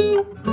Bye.